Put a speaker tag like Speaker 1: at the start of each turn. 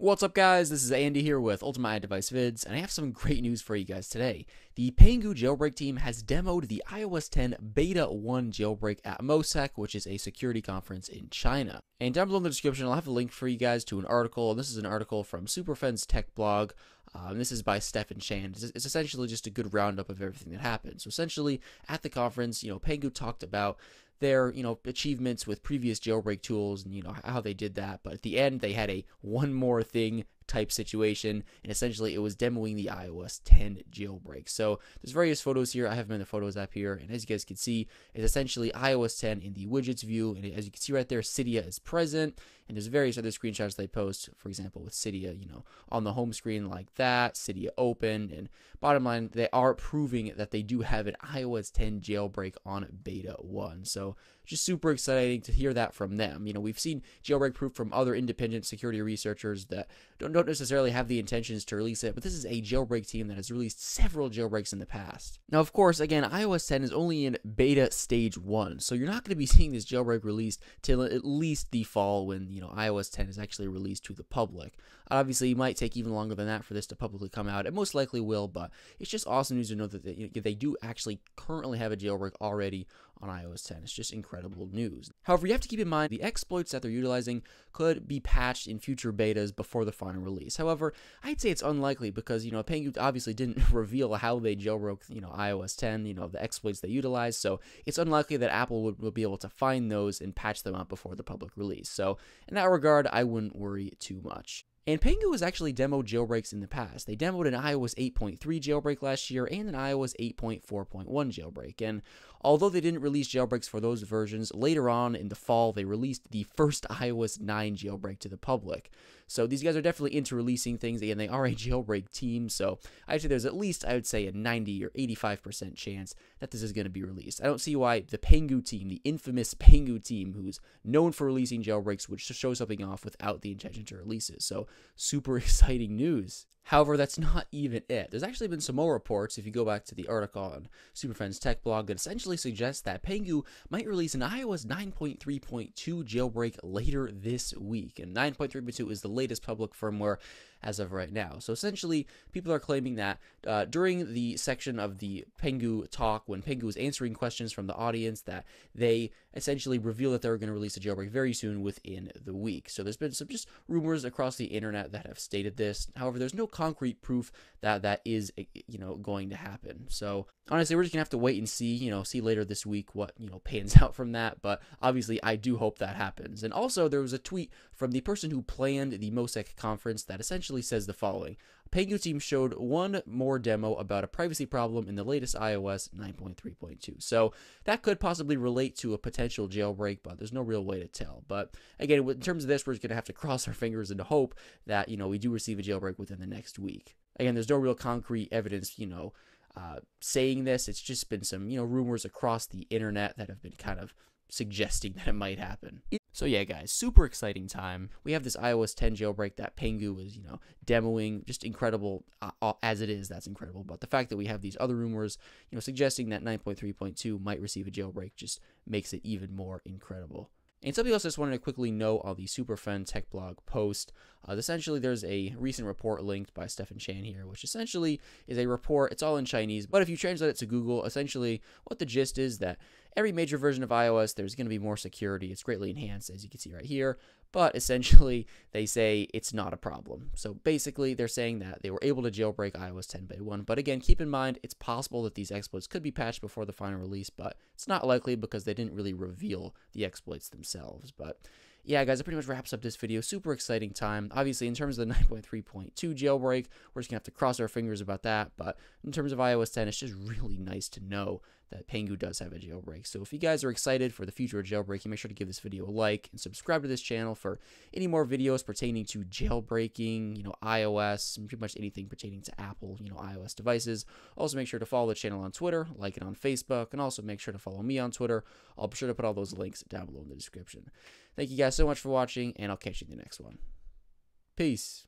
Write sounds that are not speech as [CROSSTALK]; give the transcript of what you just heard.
Speaker 1: What's up guys, this is Andy here with Ultimate iDevice Vids, and I have some great news for you guys today. The Pangu jailbreak team has demoed the iOS 10 Beta 1 jailbreak at MOSEC, which is a security conference in China. And down below in the description, I'll have a link for you guys to an article, and this is an article from Superphen's Tech Blog. Um, this is by Stefan Chan. It's, it's essentially just a good roundup of everything that happened. So essentially, at the conference, you know, Pangu talked about their you know achievements with previous jailbreak tools and you know how they did that. But at the end they had a one more thing type situation and essentially it was demoing the iOS 10 jailbreak. So there's various photos here. I have them in the photos app here and as you guys can see it's essentially iOS 10 in the widgets view and as you can see right there Cydia is present and there's various other screenshots they post for example with Cydia you know on the home screen like that Cydia open and bottom line they are proving that they do have an iOS 10 jailbreak on beta 1 so just super exciting to hear that from them. You know, we've seen jailbreak proof from other independent security researchers that don't, don't necessarily have the intentions to release it, but this is a jailbreak team that has released several jailbreaks in the past. Now, of course, again, iOS 10 is only in beta stage 1, so you're not going to be seeing this jailbreak released till at least the fall when, you know, iOS 10 is actually released to the public. Obviously, it might take even longer than that for this to publicly come out. It most likely will, but it's just awesome news to know that they, they do actually currently have a jailbreak already on iOS 10. It's just incredible news. However, you have to keep in mind the exploits that they're utilizing could be patched in future betas before the final release. However, I'd say it's unlikely because, you know, Pangu obviously didn't [LAUGHS] reveal how they jailbroke, you know, iOS 10, you know, the exploits they utilized, so it's unlikely that Apple would, would be able to find those and patch them up before the public release. So, in that regard, I wouldn't worry too much. And Pangu has actually demoed jailbreaks in the past. They demoed an iOS 8.3 jailbreak last year and an iOS 8.4.1 jailbreak. And although they didn't release jailbreaks for those versions, later on in the fall they released the first iOS 9 jailbreak to the public. So these guys are definitely into releasing things, and they are a [LAUGHS] jailbreak team. So I'd say there's at least, I would say, a 90 or 85% chance that this is going to be released. I don't see why the Pangu team, the infamous Pangu team, who's known for releasing jailbreaks, would show something off without the intention to release it. So super [LAUGHS] exciting news. However, that's not even it. There's actually been some more reports, if you go back to the article on Superphen's Tech blog, that essentially suggests that Pangu might release an iOS 9.3.2 jailbreak later this week. And 9.3.2 is the latest public firmware as of right now. So essentially, people are claiming that uh, during the section of the Pangu talk, when Pangu was answering questions from the audience, that they essentially revealed that they were going to release a jailbreak very soon within the week. So there's been some just rumors across the internet that have stated this. However, there's no concrete proof that that is eh, you know going to happen. So honestly, we're just gonna have to wait and see. You know, see later this week what you know pans [LAUGHS] out from that. But obviously, I do hope that happens. And also, there was a tweet from the person who planned the MOSEC conference that essentially says the following. Pangu team showed one more demo about a privacy problem in the latest iOS 9.3.2. So that could possibly relate to a potential jailbreak, but there's no real way to tell. But again, in terms of this, we're just going to have to [LAUGHS] cross our fingers and hope that, you know, we do receive a jailbreak within the next week. Again, there's no real concrete evidence, you know, uh, saying this. It's just been some, you know, rumors across the internet that have been kind of suggesting [LAUGHS] that it might happen. So yeah, guys, super exciting time. We have this iOS 10 jailbreak that Pangu was, you know, demoing. Just incredible uh, uh as it is. That's incredible. But the fact that we have these other rumors, you know, suggesting that 9.3.2 might receive a jailbreak just makes it even more incredible. And something else I just wanted to quickly note on the Superphen Tech Blog post. Uh, essentially, there's a recent report linked by Stefan Chan here, which essentially is a report. It's all in Chinese, but if you translate it to Google, essentially what the gist is that every major version of iOS, there's going to be more security. It's greatly enhanced, as you can see right here but essentially [LAUGHS] they say it's not a problem. So basically, they're saying that they were able to jailbreak iOS 10 beta 1. But again, keep in mind it's possible that these exploits could be patched before the final release, but it's not likely because they didn't really reveal the exploits themselves. But yeah, guys, that pretty much wraps up this video. Super exciting time. Obviously, in terms of the [LAUGHS] 9.3.2 jailbreak, we're just going to have to cross our fingers about that. But in terms of iOS 10, it's just really nice to know that Pangu does have a jailbreak. So if you guys are excited for the future of jailbreaking, make sure to give this video a like and subscribe to this channel for any more videos pertaining to jailbreaking, you know, iOS, and pretty much anything pertaining to Apple, you know, iOS devices. Also make sure to follow the channel on Twitter, like it on Facebook, and also make sure to follow me on Twitter. I'll be sure to put all those links down below in the description. Thank you guys so much for watching, and I'll catch you in the next one. Peace.